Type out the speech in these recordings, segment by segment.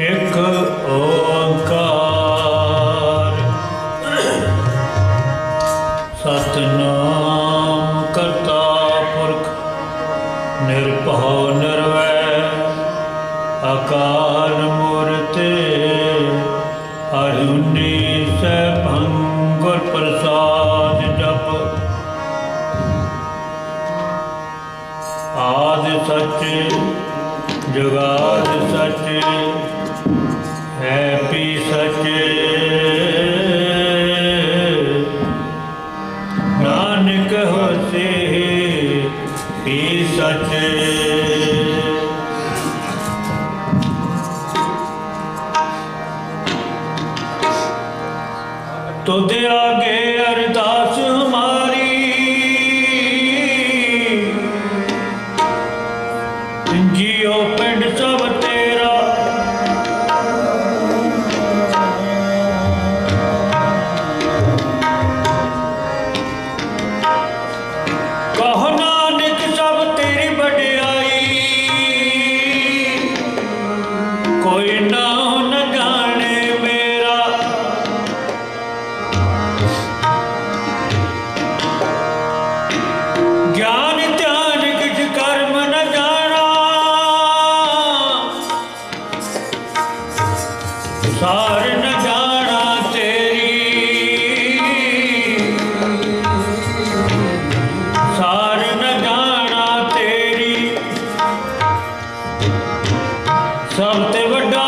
ਇੱਕ ਓੰਕਾਰ। ਸਤਨਾਮ ਕਰਤਾ ਪੁਰਖ, ਨਿਰਭਉ ਨਿਰਵੈ ਆਕਾਰ ਮੂਰਤੇ, ਅਰੁਣੀ ਸੈ ਭੰਗੁਰ ਪ੍ਰਸਾਦ ਜਪ। ਆਦ ਸੱਚ ਜਗਾ ਸਭ ਤੇ ਵੱਡਾ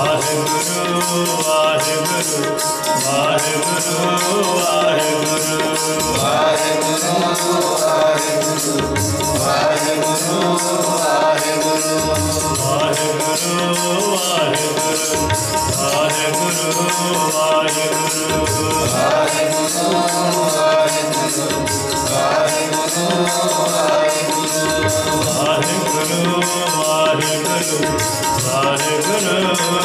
Hare Guru, Hare Guru,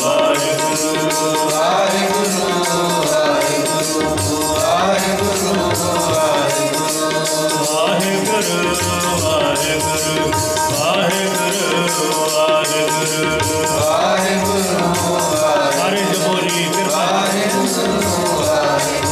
Waheguru Waheguru ਹਰਿ ਜਪੋ ਜੀ ਕਿਰਪਾ Waheguru Waheguru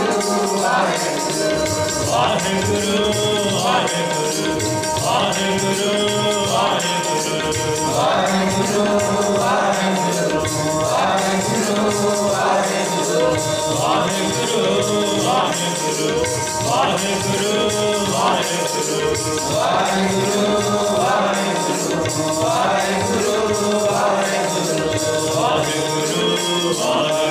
Amen.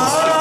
Oh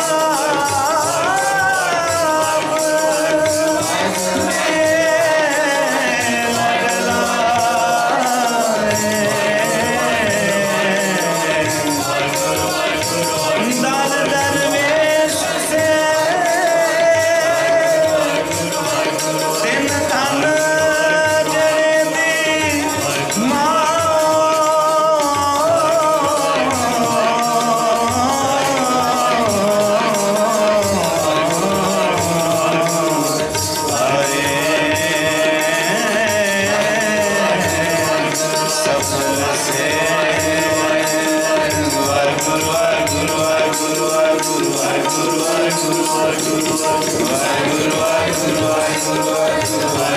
Guru Guru vai, Guru Guru vai, Guru Guru vai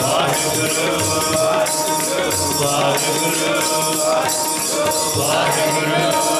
Waheguru, Waheguru, Waheguru,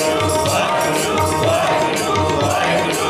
Vaheguru, Vaheguru, Vaheguru, Vaheguru.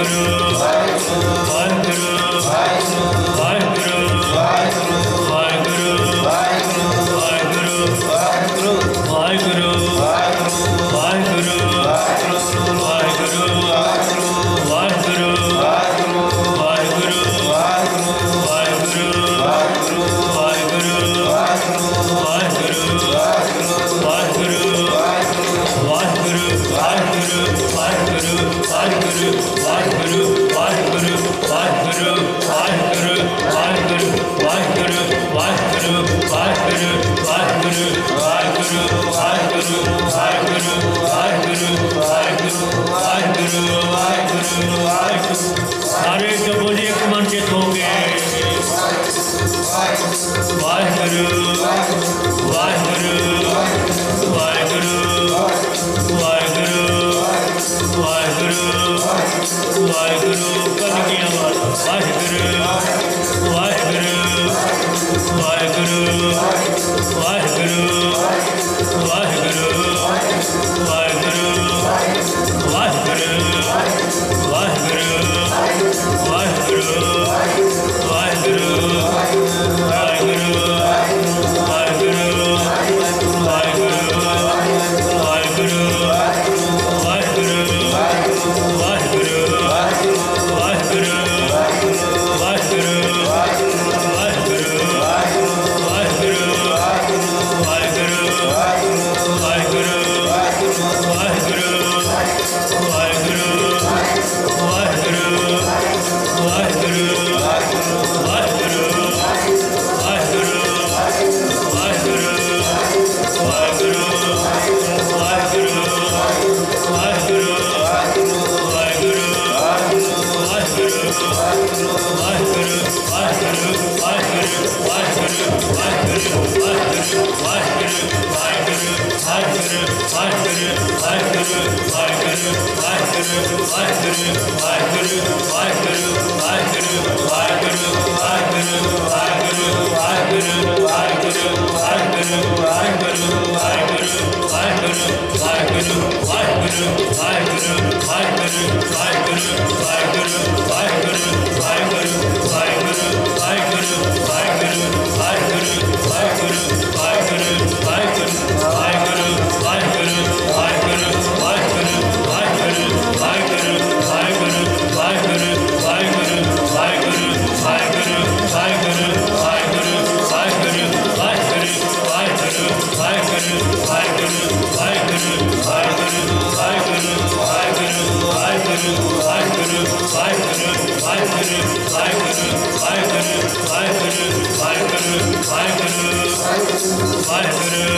Waheguru Sadhguru. Bye. Waheguru Waheguru Waheguru Waheguru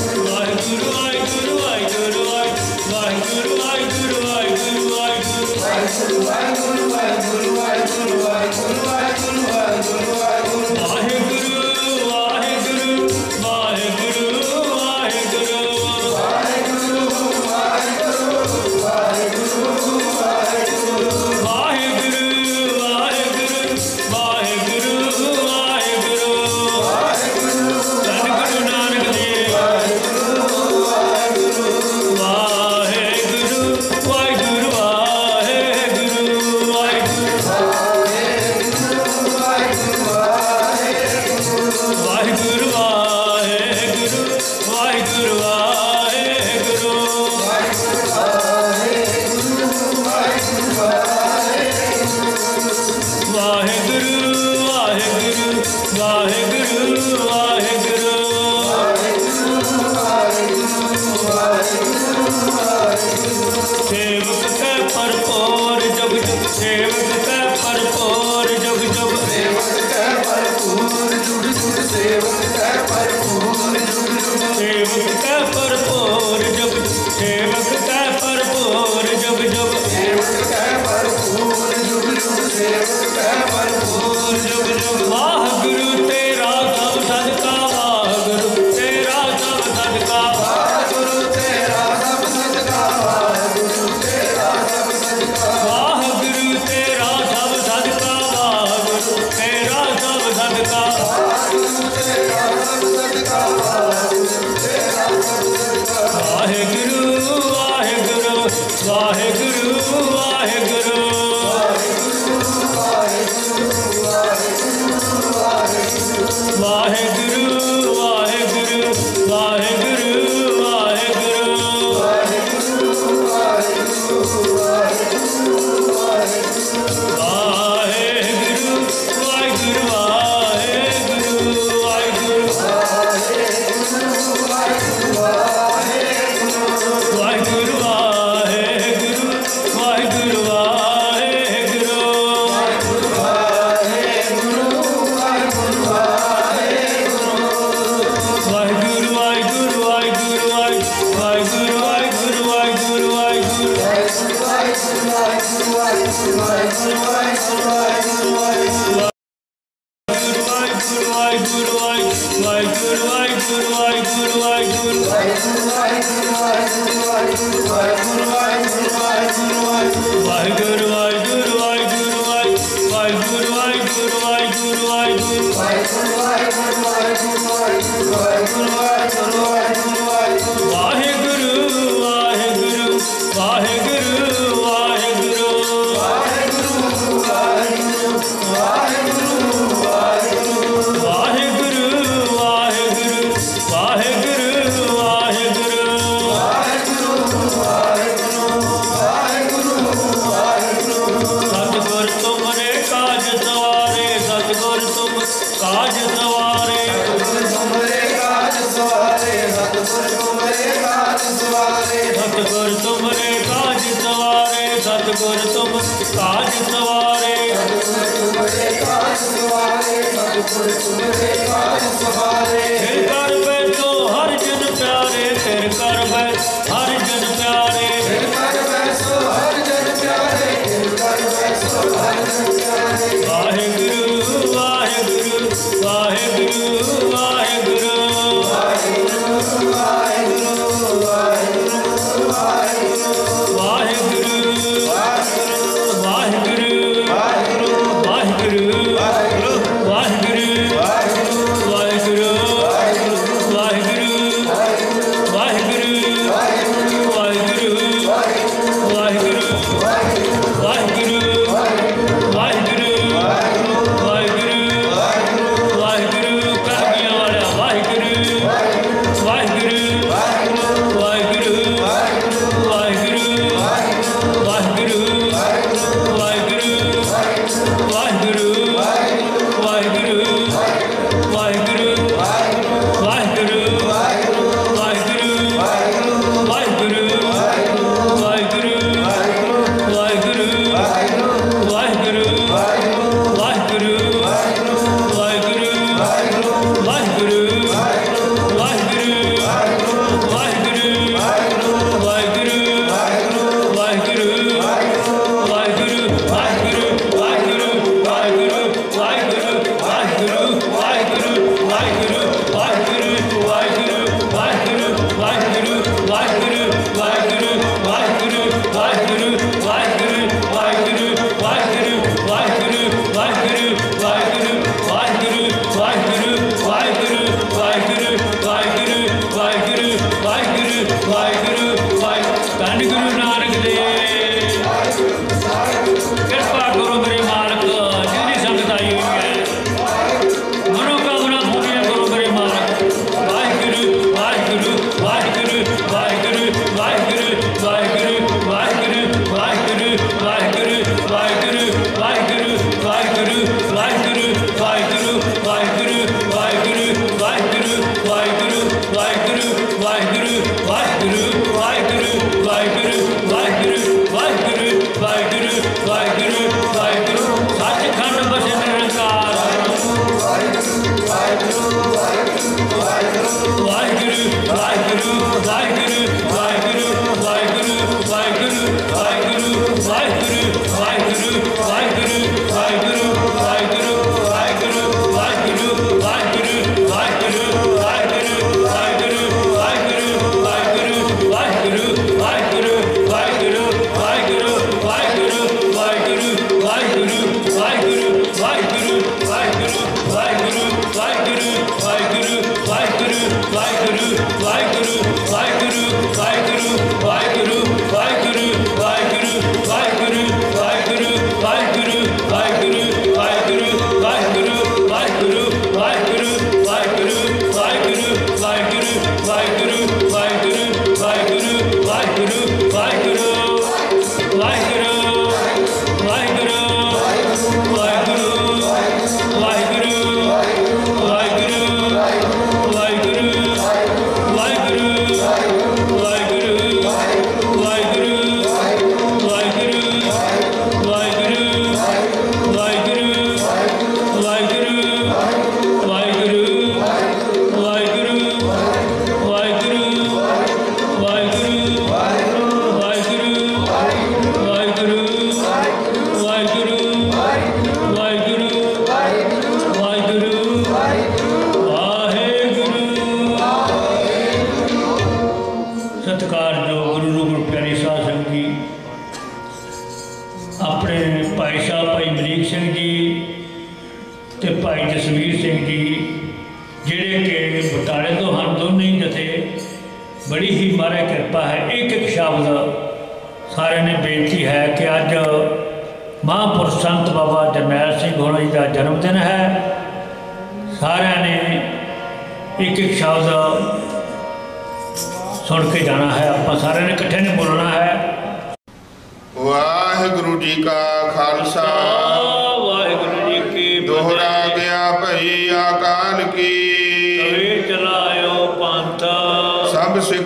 Guru,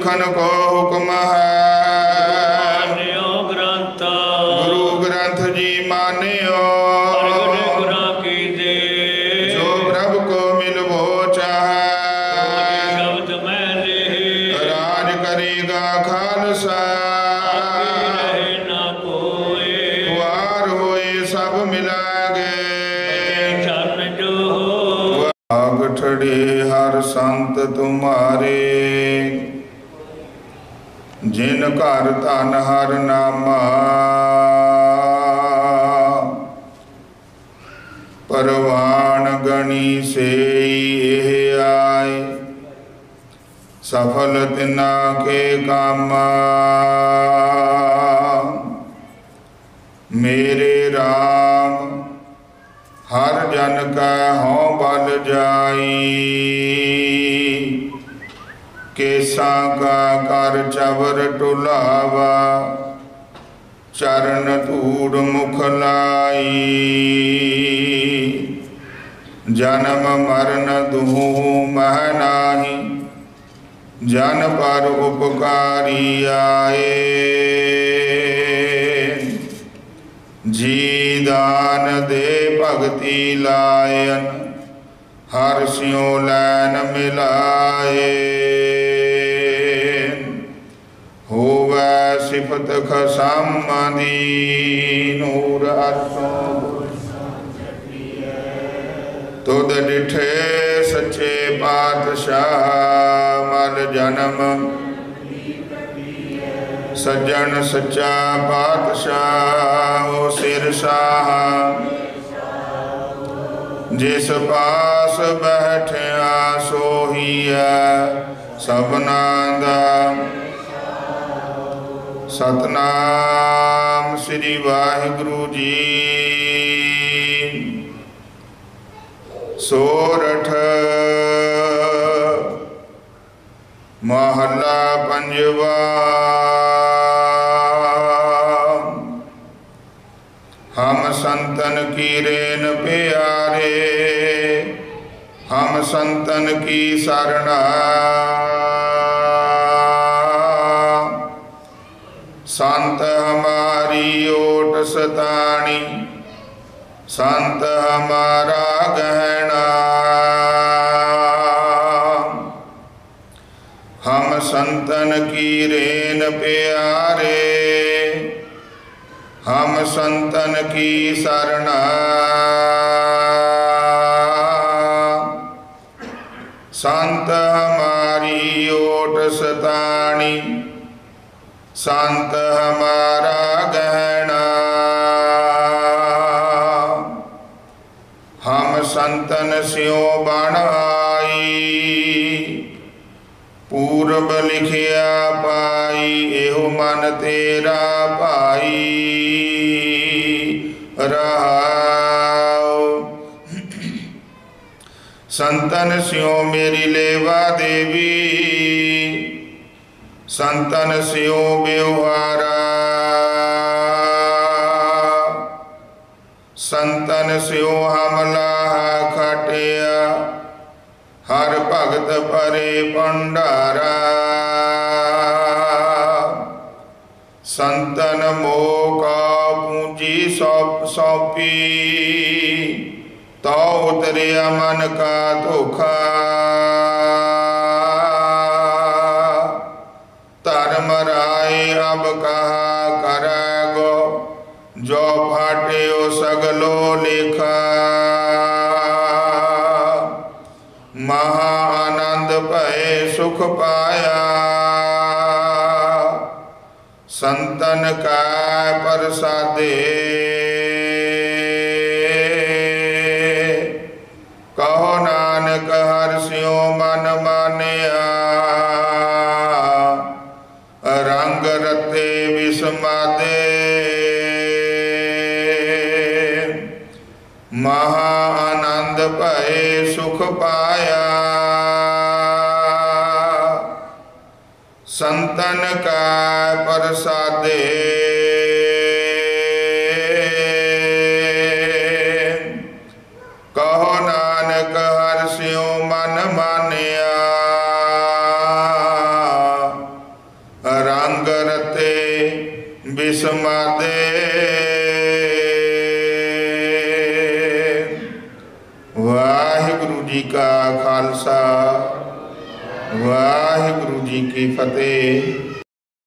看到过。ਘਰ ਧਨ ਹਰ ਨਾਮਾ। ਪਰਵਾਨ ਗਣੀ ਸੇਈ ਇਹ ਆਏ। ਸਫਲ ਤਿਨਾ ਕੇ ਕਾਮ। ਮੇਰੇ ਰਾਮ, ਹਰ ਜਨ ਕਾ ਹਉ ਬਲ ਜਾਈ। ਕੇਸਾ ਕਾ ਕਰ ਚਵਰ ਟੁਲਾਵਾ ਚਰਨ ਧੂੜ ਮੁਖ ਲਾਈ। ਜਨਮ ਮਰਨ ਦੂਹ ਮਹ ਨਾਹੀ, ਜਨ ਪਰ ਉਪਕਾਰੀ ਆਏ। ਜੀ ਦਾਨ ਦੇ ਭਗਤੀ ਲਾਇਨ, ਹਰ ਸਿਉ ਲੈਨ ਮਿਲਾਏ। होवे सिफत खसामदीनूर अतो तुद डिठे सचे पातशाह मल जन्म। सज्जन सच्चा पातशाह ओ सिर शाह जिस पास बैठया सोही है सबना दा ਸਤਨਾਮ ਸ੍ਰੀ ਵਾਹਿਗੁਰੂ ਜੀ। ਸੋਰਠ ਮਹੱਲਾ ਪੰਜਵਾ। ਹਮ ਸੰਤਨ ਕੀ ਰੇਨ ਪਿਆਰੇ, ਹਮ ਸੰਤਨ ਕੀ ਸਰਣਾ। संत हमारी ओट सताणी संत हमारा गहना हम संतन की रेन प्यारे। हम संतन की शरणा संत हमारी ओट सताणी ਸੰਤ ਹਮਾਰਾ ਗਹਿਣਾ। ਹਮ ਸੰਤਨ ਸਿਓ ਬਣ ਆਈ, ਪੂਰਬ ਲਿਖਿਆ ਪਾਈ, ਇਹੋ ਮਨ ਤੇਰਾ ਭਾਈ। ਰਹਾਉ। ਸੰਤਨ ਸਿਉ ਮੇਰੀ ਲੇਵਾ ਦੇਵੀ ਸੰਤਨ ਸਿਉ ਬਿਵਹਾਰਾ ਸੰਤਨ ਸਿਉ ਹਮਲਾ ਖਟਿਆ, ਹਰ ਭਗਤ ਪਰੇ ਭੰਡਾਰਾ। ਸੰਤਨ ਮੋਕਾ ਪੂੰਜੀ ਸੌਪ ਸੌਪੀ ਤੋ ਉਤਰਿਆ ਮਨ ਕਾ ਧੋਖਾ। कहा करगो जो फाट्यो सगलो लिखा। महा आनंद भय सुख पाया। संतन का प्रसादे संतन का प्रसादे? कहो नानक हर सिंह मन मानिया। रंग रते बिस्मा दे। वाहिगुरु जी का खालसा। वाह। ਵਾਹਿਗੁਰੂ ਜੀ ਕੀ ਫਤਿਹ।